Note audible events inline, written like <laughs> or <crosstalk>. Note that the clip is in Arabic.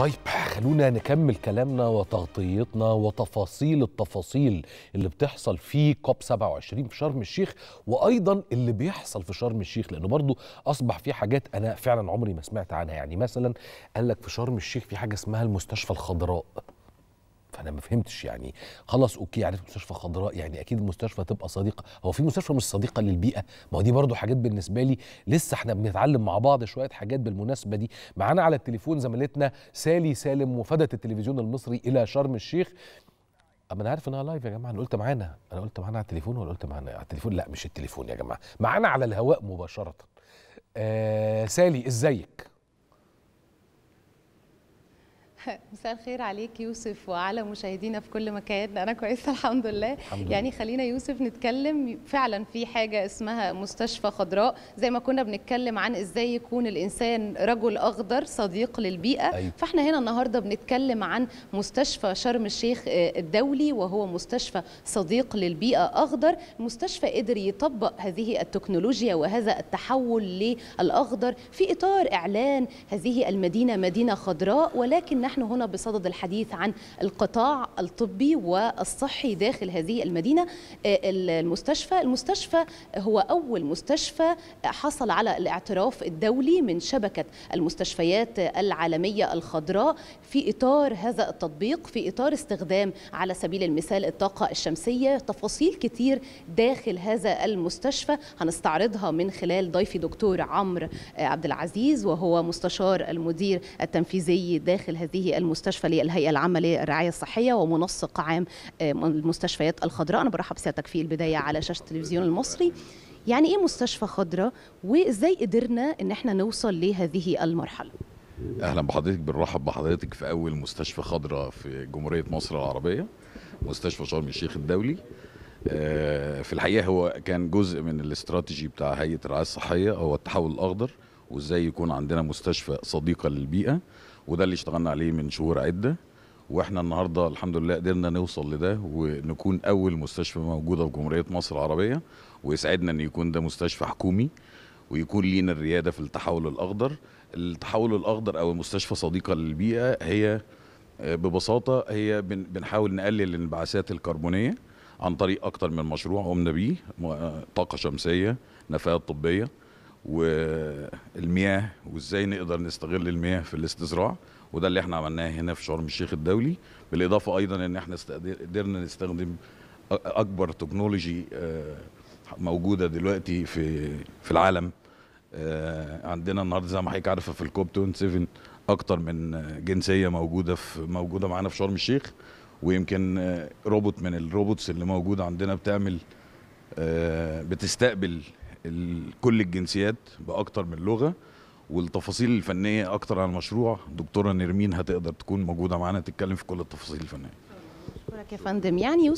طيب خلونا نكمل كلامنا وتغطيتنا وتفاصيل التفاصيل اللي بتحصل في كوب 27 في شرم الشيخ وأيضا اللي بيحصل في شرم الشيخ لأنه برضو أصبح في حاجات أنا فعلا عمري ما سمعت عنها. يعني مثلا قال لك في شرم الشيخ في حاجة اسمها المستشفى الخضراء. فانا ما فهمتش يعني. خلاص أوكي عرفت مستشفى خضراء يعني أكيد المستشفى تبقى صديقة. هو في مستشفى مش صديقة للبيئة؟ ما هو دي برضو حاجات بالنسبة لي لسه إحنا بنتعلم مع بعض شوية حاجات بالمناسبة دي. معانا على التليفون زميلتنا سالي سالم وفدة التلفزيون المصري إلى شرم الشيخ. أما أنا عارف إنها لايف يا جماعة. أنا قلت معانا. أنا قلت معانا على التليفون ولا قلت معانا على التليفون؟ لا مش التليفون يا جماعة. معانا على الهواء مباشرة. آه سالي إزيك؟ <laughs> مساء الخير عليك يوسف وعلى مشاهدينا في كل مكان. أنا كويسة <laughs> الحمد لله. الحمد. يعني خلينا يوسف نتكلم. فعلا في حاجة اسمها مستشفى خضراء. زي ما كنا بنتكلم عن إزاي يكون الإنسان رجل أخضر صديق للبيئة. أيوة. فإحنا هنا النهارده بنتكلم عن مستشفى شرم الشيخ آه، الدولي وهو مستشفى صديق للبيئة أخضر. المستشفى قدر يطبق هذه التكنولوجيا وهذا التحول للأخضر في إطار إعلان هذه المدينة مدينة خضراء. ولكن نحن هنا بصدد الحديث عن القطاع الطبي والصحي داخل هذه المدينة. آه، المستشفى المستشفى هو أول مستشفى حصل على الاعتراف الدولي من شبكة المستشفيات العالمية الخضراء في إطار هذا التطبيق في إطار استخدام على سبيل المثال الطاقة الشمسية تفاصيل كتير داخل هذا المستشفى هنستعرضها من خلال ضيفي دكتور عمرو آه، عبد العزيز وهو مستشار المدير التنفيذي داخل هذه المستشفى للهيئة العامة للرعاية الصحية ومنسق عام آه، المستشفيات الخضراء. أنا برحب بسيادتك في البداية على شاشة التلفزيون المصري. يعني إيه مستشفى خضراء وإزاي قدرنا إن إحنا نوصل لهذه المرحلة؟ أهلا بحضرتك. بنرحب بحضرتك في أول مستشفى خضراء في جمهورية مصر العربية مستشفى شرم الشيخ الدولي. آه، في الحقيقة هو كان جزء من الاستراتيجي بتاع هيئة الرعاية الصحية هو التحول الأخضر وإزاي يكون عندنا مستشفى صديقة للبيئة. وده اللي اشتغلنا عليه من شهور عدة وإحنا النهارده الحمد لله قدرنا نوصل لده ونكون أول مستشفى موجودة في جمهورية مصر العربية ويسعدنا إن يكون ده مستشفى حكومي ويكون لينا الريادة في التحول الأخضر. التحول الأخضر أو المستشفى صديقة للبيئة هي ببساطة هي بن- بنحاول نقلل الانبعاثات الكربونية عن طريق أكتر من مشروع قمنا بيه طاقة شمسية نفايات طبية. والمياه وإزاي نقدر نستغل المياه في الاستزراع؟ وده اللي إحنا عملناه هنا في شرم الشيخ الدولي. بالإضافة أيضا إن إحنا قدرنا نستخدم أكبر technology آه، موجودة دلوقتي في في العالم. آه، عندنا النهارده زي ما حضرتك عارفه في الكوب 27 أكتر من جنسية موجودة في موجودة معانا في شرم الشيخ. ويمكن آه، روبوت من ال robots اللي موجودة عندنا بتعمل بتستقبل كل الجنسيات بأكتر من لغة والتفاصيل الفنية أكتر عن المشروع. دكتورة نرمين هتقدر تكون موجودة معانا تتكلم في كل التفاصيل الفنية. شكرا يا فندم. يعني